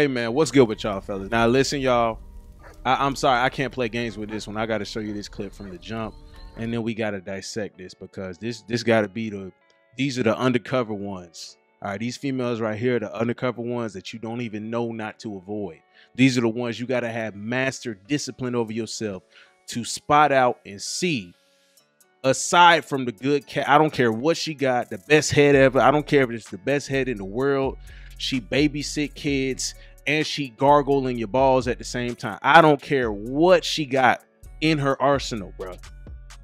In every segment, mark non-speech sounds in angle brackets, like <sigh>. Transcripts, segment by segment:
Hey man, what's good with y'all, fellas? Now listen, y'all. I, am sorry, I can't play games with this one. I got to show you this clip from the jump, and then we got to dissect this because this this got to be the these are the undercover ones. All right, these females right here, the undercover ones that you don't even know not to avoid. These are the ones you got to have master discipline over yourself to spot out and see. Aside from the good cat, I don't care what she got, the best head ever. I don't care if it's the best head in the world. She babysit kids and she gargling your balls at the same time. I don't care what she got in her arsenal, bro.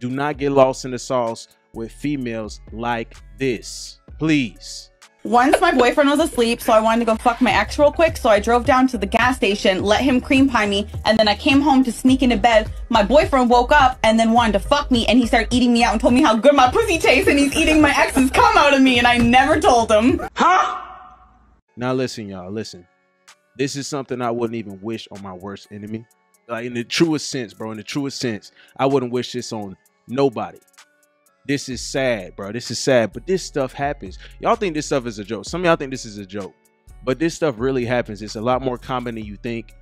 Do not get lost in the sauce with females like this. Please. Once my boyfriend was asleep, so I wanted to go fuck my ex real quick. So I drove down to the gas station, let him cream pie me, and then I came home to sneak into bed. My boyfriend woke up and then wanted to fuck me, and he started eating me out and told me how good my pussy tastes, and he's eating my ex's cum out of me, and I never told him. Huh? Now listen, y'all, listen. This is something I wouldn't even wish on my worst enemy. Like in the truest sense, bro. In the truest sense, I wouldn't wish this on nobody. This is sad, bro. This is sad. But this stuff happens. Y'all think this stuff is a joke. Some of y'all think this is a joke. But this stuff really happens. It's a lot more common than you think.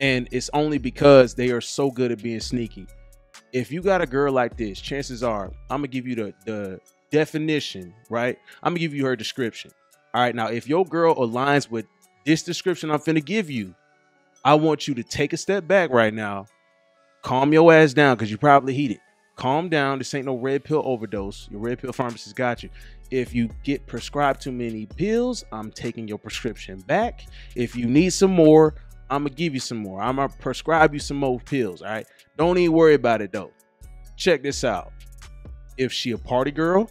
And it's only because they are so good at being sneaky. If you got a girl like this, chances are I'm gonna give you the the definition, right? I'm gonna give you her description. All right, now if your girl aligns with this description I'm finna give you, I want you to take a step back right now, calm your ass down because you probably heated. Calm down. This ain't no red pill overdose. Your red pill pharmacist got you. If you get prescribed too many pills, I'm taking your prescription back. If you need some more, I'm gonna give you some more. I'm gonna prescribe you some more pills. All right. Don't even worry about it though. Check this out. If she a party girl,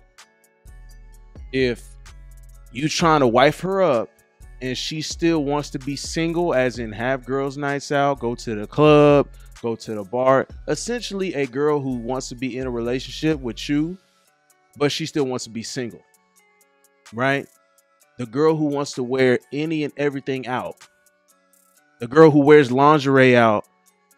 if you trying to wife her up and she still wants to be single as in have girls nights out go to the club go to the bar. Essentially a girl who wants to be in a relationship with you but she still wants to be single right? The girl who wants to wear any and everything out. The girl who wears lingerie out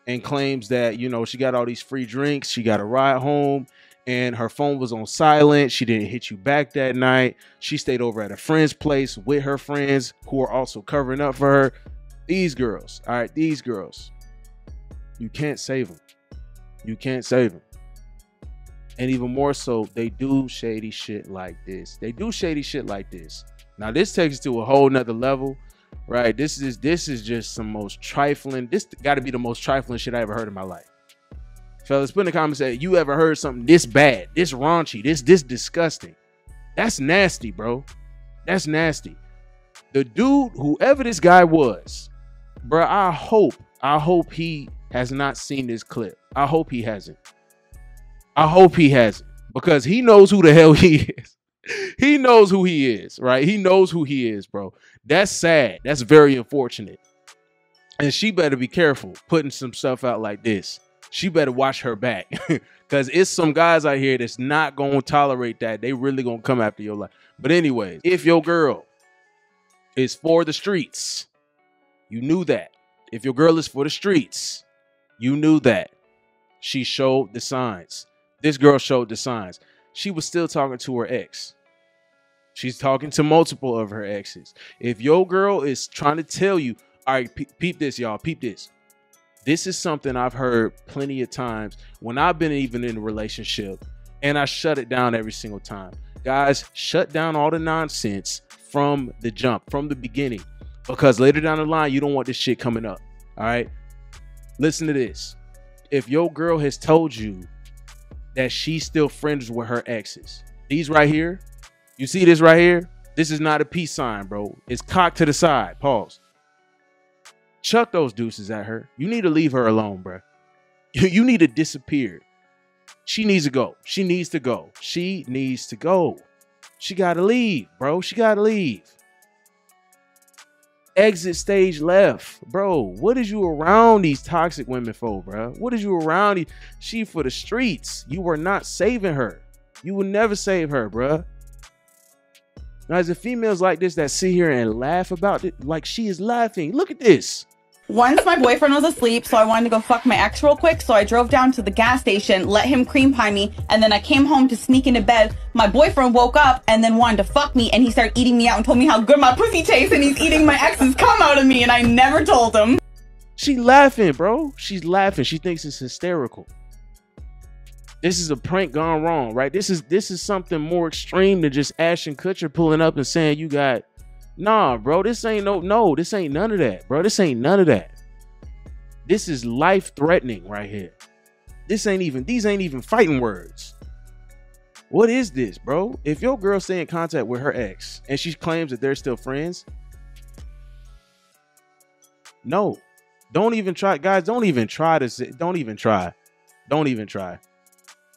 and claims that you know she got all these free drinks she got a ride home and her phone was on silent. She didn't hit you back that night. She stayed over at a friend's place with her friends who are also covering up for her. These girls, all right, these girls, you can't save them. You can't save them. And even more so, they do shady shit like this. They do shady shit like this. Now, this takes it to a whole nother level, right? This is this is just some most trifling. This got to be the most trifling shit I ever heard in my life. Fellas, put in the comments say you ever heard something this bad, this raunchy, this this disgusting. That's nasty, bro. That's nasty. The dude, whoever this guy was, bro, I hope, I hope he has not seen this clip. I hope he hasn't. I hope he hasn't because he knows who the <laughs> hell he is. he knows who he is, right? He knows who he is, bro. That's sad. That's very unfortunate. And she better be careful putting some stuff out like this she better watch her back <laughs> because it's some guys out here that's not gonna tolerate that. They really gonna come after your life. But anyways, if your girl is for the streets, you knew that. If your girl is for the streets, you knew that. She showed the signs. This girl showed the signs. She was still talking to her ex. She's talking to multiple of her exes. If your girl is trying to tell you, all right, peep this, y'all, peep this this is something I've heard plenty of times when I've been even in a relationship and I shut it down every single time. Guys, shut down all the nonsense from the jump, from the beginning, because later down the line, you don't want this shit coming up. All right. Listen to this. If your girl has told you that she's still friends with her exes, these right here, you see this right here? This is not a peace sign, bro. It's cocked to the side. Pause chuck those deuces at her. You need to leave her alone, bro. <laughs> You need to disappear. She needs to go. She needs to go. She needs to go. She got to leave, bro. She got to leave. Exit stage left, bro. What is you around these toxic women for, bro? What is you around? She for the streets. You were not saving her. You will never save her, bro. Now, as the females like this that sit here and laugh about it, like she is laughing. Look at this. Once my boyfriend was asleep, so I wanted to go fuck my ex real quick. So I drove down to the gas station, let him cream pie me, and then I came home to sneak into bed. My boyfriend woke up and then wanted to fuck me, and he started eating me out and told me how good my pussy tastes, and he's eating my ex's cum out of me, and I never told him. She laughing, bro. She's laughing. She thinks it's hysterical. This is a prank gone wrong, right? This is this is something more extreme than just Ashton Kutcher pulling up and saying you got Nah, bro, this ain't no no, this ain't none of that, bro. This ain't none of that. This is life threatening right here. This ain't even these ain't even fighting words. What is this, bro? If your girl stay in contact with her ex and she claims that they're still friends, no, don't even try, guys. Don't even try to. Say, don't even try. Don't even try.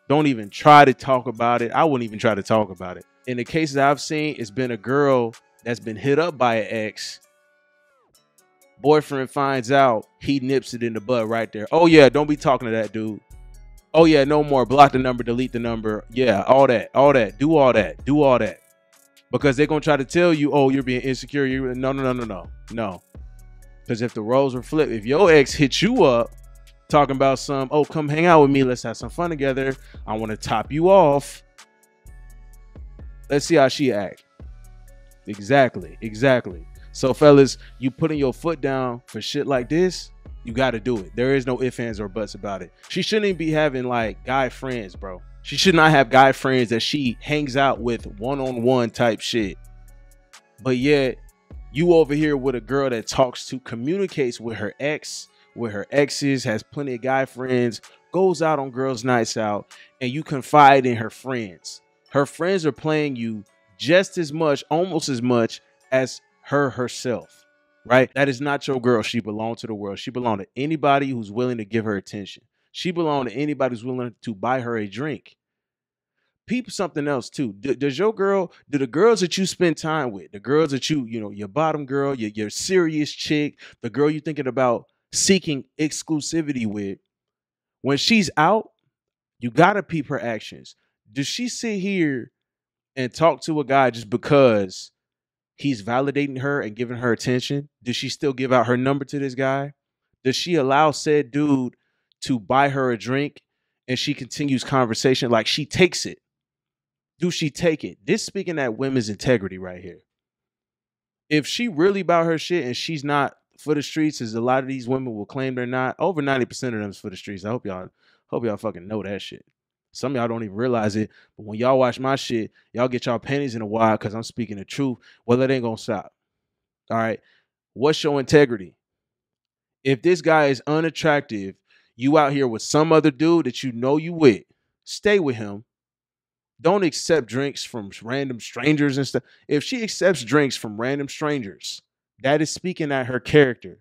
Don't even try to talk about it. I wouldn't even try to talk about it. In the cases I've seen, it's been a girl that's been hit up by an ex. Boyfriend finds out, he nips it in the bud right there. Oh yeah, don't be talking to that dude. Oh yeah, no more. Block the number, delete the number. Yeah, all that, all that. Do all that. Do all that. Because they're gonna try to tell you, oh, you're being insecure. You're no, no, no, no, no, no. Because if the roles were flipped, if your ex hits you up talking about some, oh, come hang out with me, let's have some fun together. I want to top you off. Let's see how she act. Exactly, exactly. So, fellas, you putting your foot down for shit like this, you got to do it. There is no ifs, ands, or buts about it. She shouldn't be having like guy friends, bro. She should not have guy friends that she hangs out with one on one type shit. But yet, you over here with a girl that talks to, communicates with her ex, with her exes, has plenty of guy friends, goes out on girls' nights out, and you confide in her friends. Her friends are playing you just as much, almost as much as her herself, right? That is not your girl. She belonged to the world. She belonged to anybody who's willing to give her attention. She belonged to anybody who's willing to buy her a drink peep something else too. D- does your girl, do the girls that you spend time with, the girls that you, you know, your bottom girl, your, your serious chick, the girl you're thinking about seeking exclusivity with, when she's out, you gotta peep her actions. Does she sit here and talk to a guy just because he's validating her and giving her attention? Does she still give out her number to this guy? Does she allow said dude to buy her a drink and she continues conversation like she takes it? do she take it? This speaking at women's integrity right here. If she really about her shit and she's not for the streets, as a lot of these women will claim they're not, over 90% of them is for the streets. I hope y'all hope y'all fucking know that shit. Some of y'all don't even realize it, but when y'all watch my shit, y'all get y'all pennies in a while because I'm speaking the truth. Well, it ain't gonna stop. All right. What's your integrity? If this guy is unattractive, you out here with some other dude that you know you with, stay with him don't accept drinks from random strangers and stuff. If she accepts drinks from random strangers, that is speaking at her character.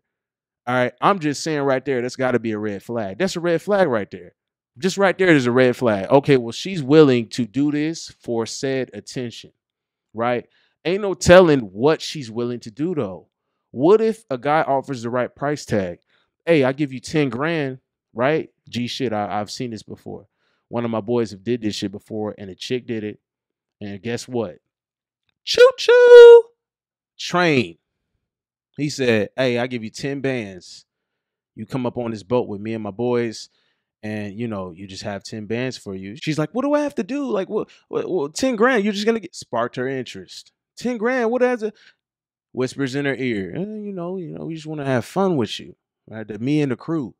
All right. I'm just saying right there, that's got to be a red flag. That's a red flag right there. Just right there, there's a red flag. Okay, well, she's willing to do this for said attention, right? Ain't no telling what she's willing to do though. What if a guy offers the right price tag? Hey, I give you 10 grand, right? G shit, I, I've seen this before one of my boys have did this shit before, and a chick did it. And guess what? Choo choo train. He said, Hey, I give you 10 bands. You come up on this boat with me and my boys, and you know, you just have 10 bands for you. She's like, What do I have to do? Like, what, what, what 10 grand? You're just gonna get sparked her interest. 10 grand, what has it? Whispers in her ear. Eh, you know, you know, we just want to have fun with you. Right? The me and the crew.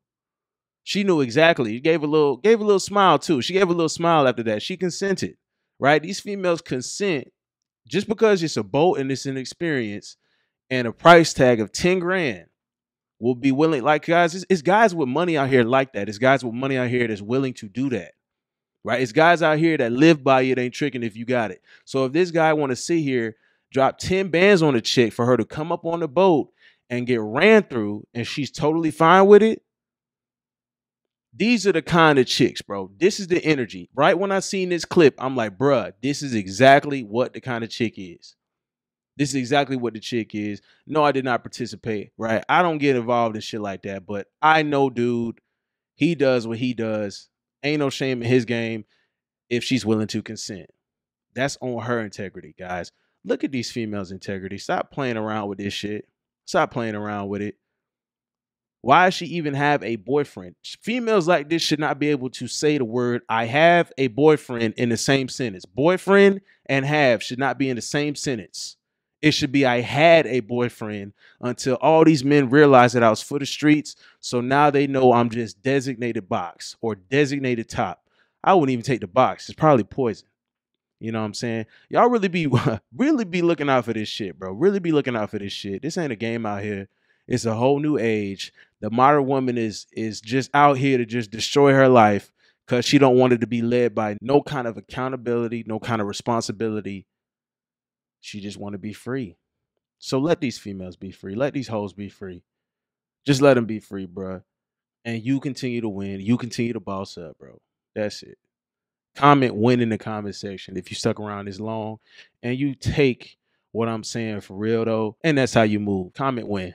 She knew exactly. She gave a little, gave a little smile too. She gave a little smile after that. She consented, right? These females consent just because it's a boat and it's an experience and a price tag of 10 grand will be willing. Like guys, it's, it's guys with money out here like that. It's guys with money out here that's willing to do that. Right? It's guys out here that live by it ain't tricking if you got it. So if this guy want to sit here, drop 10 bands on a chick for her to come up on the boat and get ran through and she's totally fine with it, these are the kind of chicks, bro. This is the energy. Right when I seen this clip, I'm like, bruh, this is exactly what the kind of chick is. This is exactly what the chick is. No, I did not participate, right? I don't get involved in shit like that, but I know, dude, he does what he does. Ain't no shame in his game if she's willing to consent. That's on her integrity, guys. Look at these females' integrity. Stop playing around with this shit. Stop playing around with it. Why does she even have a boyfriend? Females like this should not be able to say the word I have a boyfriend in the same sentence. Boyfriend and have should not be in the same sentence. It should be I had a boyfriend until all these men realized that I was for the streets. So now they know I'm just designated box or designated top. I wouldn't even take the box. It's probably poison. You know what I'm saying? Y'all really be <laughs> really be looking out for this shit, bro. Really be looking out for this shit. This ain't a game out here. It's a whole new age. The modern woman is is just out here to just destroy her life because she don't want it to be led by no kind of accountability, no kind of responsibility. She just want to be free. So let these females be free. Let these hoes be free. Just let them be free, bro. And you continue to win. You continue to boss up, bro. That's it. Comment win in the comment section if you stuck around this long and you take what I'm saying for real though. And that's how you move. Comment win.